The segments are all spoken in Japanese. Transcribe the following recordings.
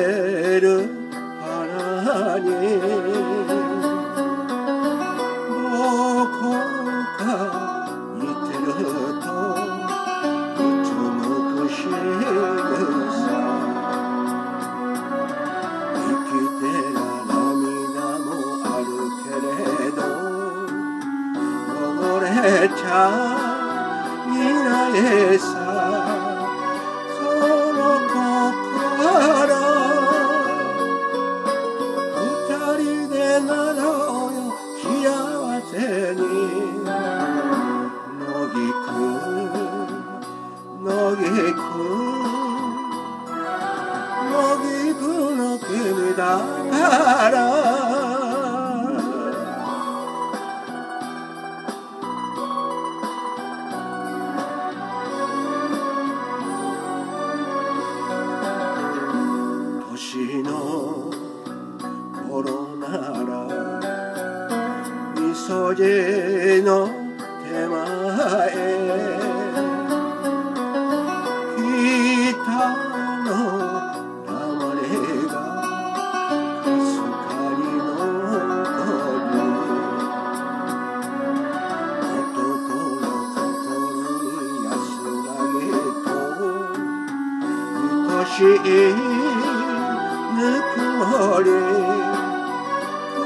てる花に。どこか似てるとうつむくしぐさ。生きてら涙もあるけれど汚れちゃいないさ。から。年の頃ならみそじの手前。しいぬくもりく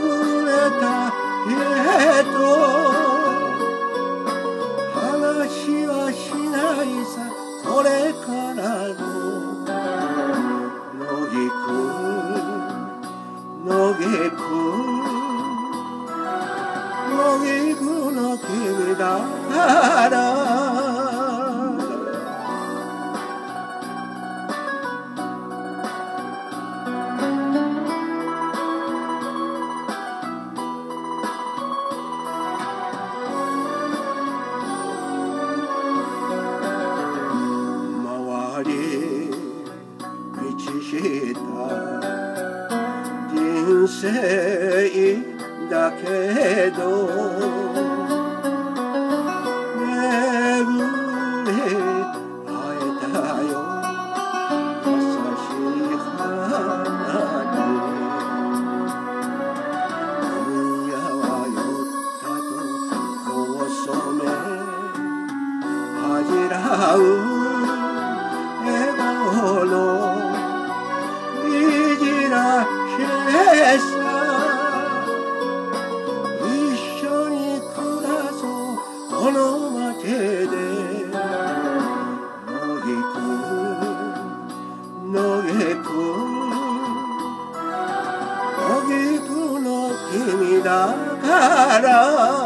れた家と話はしないさこれからの。乃木くん乃木くん。乃木くんの君だ。した人生だけど巡り会えたよ。優しい花に。今夜は酔ったとこう染め恥じらうこの街で乃木くん乃木くん乃木くんの君だから